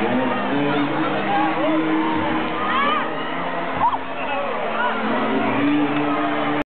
Wednesday